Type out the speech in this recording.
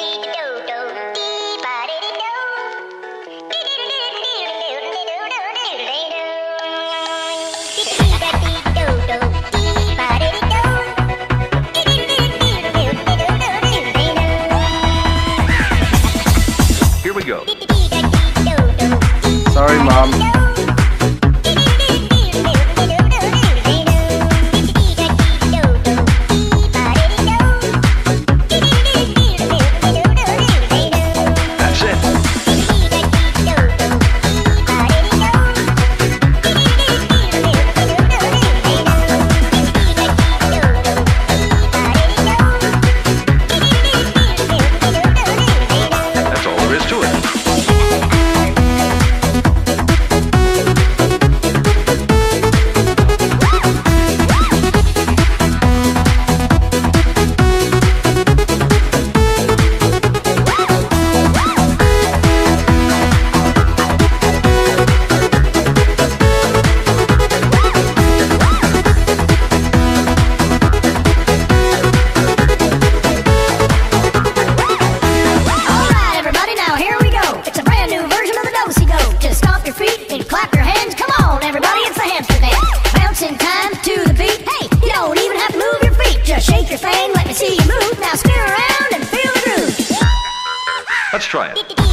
Here try it.